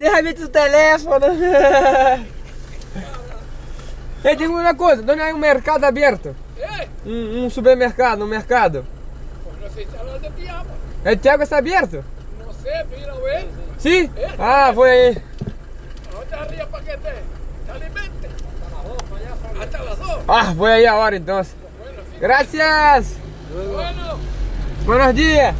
Derramamento do teléfono. Eu digo uma coisa, onde é um mercado aberto? É? Um, um supermercado, um mercado. Pues no sé si hablan de pijama. É Thiago está aberto? Não sei, vira ele. Sim? Ah, vou aí. Onde é é? te rías para que tem? te alimente. Hasta las dos. Ah, vou aí a hora então. Graças. Bueno. Buenos dias.